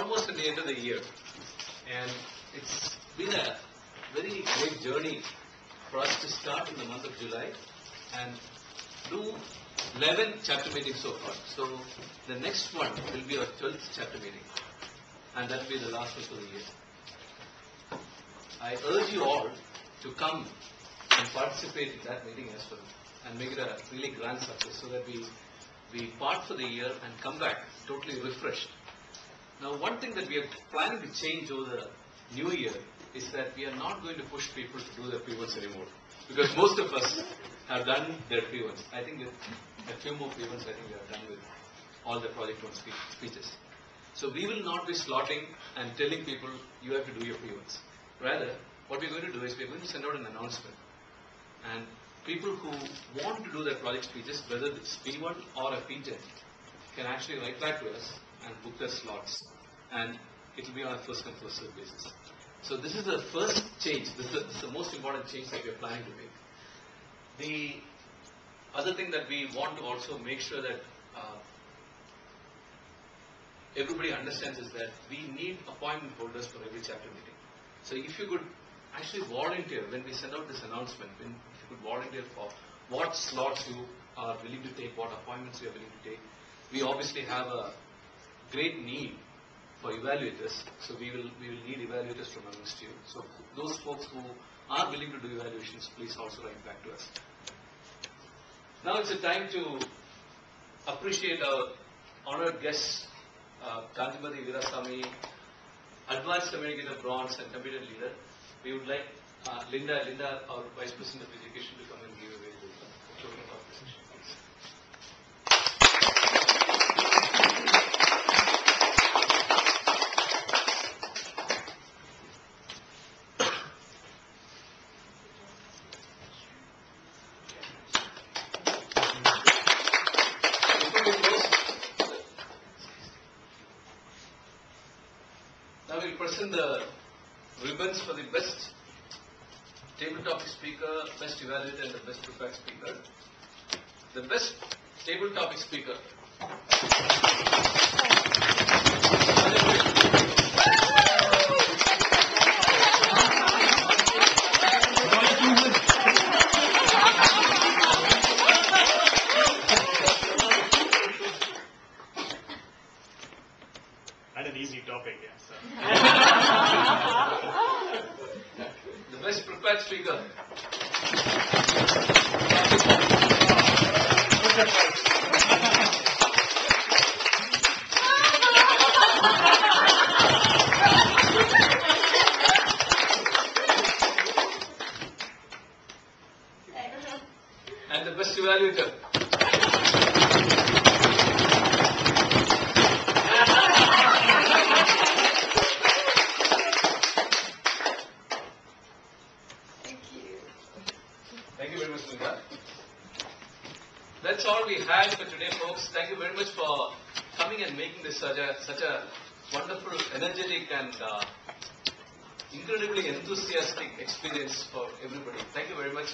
almost at the end of the year, and it's been a very great journey for us to start in the month of July and do 11 chapter meetings so far. So the next one will be our 12th chapter meeting, and that will be the last one for the year. I urge you all to come and participate in that meeting as well and make it a really grand success so that we, we part for the year and come back totally refreshed. Now, one thing that we are planning to change over the new year is that we are not going to push people to do their P1s anymore. Because most of us have done their P1s. I think a few more P1s I think we have done with all the project one speech, speeches. So we will not be slotting and telling people you have to do your P1s. Rather, what we're going to do is we're going to send out an announcement. And people who want to do their project speeches, whether it's P1 or a P10, can actually write back to us and book their slots. And it will be on a first come first served basis. So this is the first change. This is the, this is the most important change that we are planning to make. The other thing that we want to also make sure that uh, everybody understands is that we need appointment holders for every chapter meeting. So if you could actually volunteer when we send out this announcement, when if you could volunteer for what slots you are willing to take, what appointments you are willing to take. We obviously have a great need for evaluators, so we will we will need evaluators from amongst you. So those folks who are willing to do evaluations, please also write back to us. Now it's a time to appreciate our honored guests, uh, Kantimati Virasamy, Advanced Communicator Bronze and Competent Leader. We would like uh, Linda, Linda, our Vice President of Education, to come and give away the token of. Present the ribbons for the best table topic speaker, best evaluator, and the best prepared speaker. The best table topic speaker. And an easy topic, yes. The best prepared speaker. And the best evaluator. Very much, Linda. That's all we had for today, folks. Thank you very much for coming and making this such a such a wonderful, energetic, and uh, incredibly enthusiastic experience for everybody. Thank you very much.